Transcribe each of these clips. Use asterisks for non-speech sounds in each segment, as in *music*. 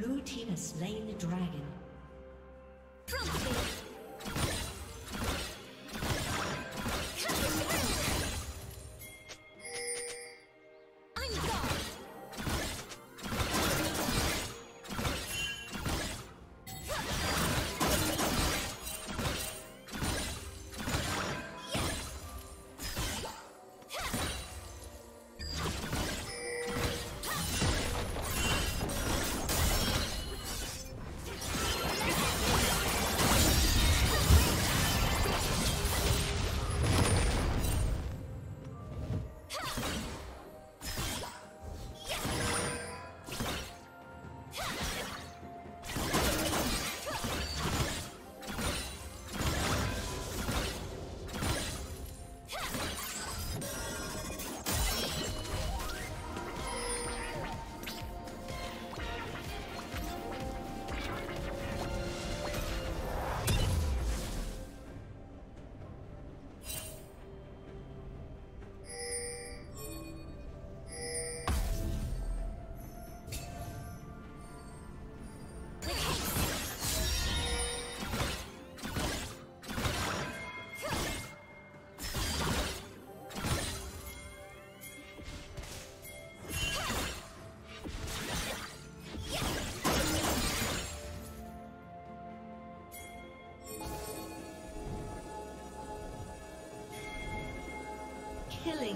Blue team has slain the dragon. *laughs*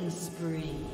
Killing spree.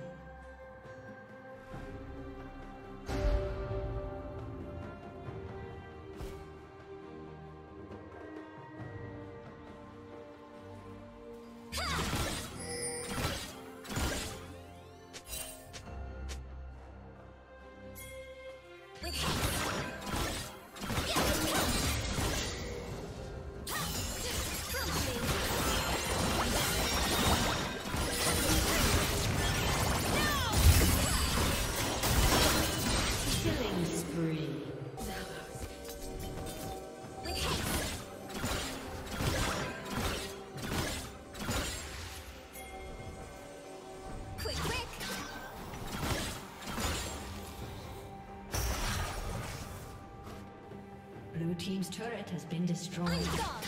Been destroyed.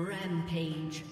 Rampage.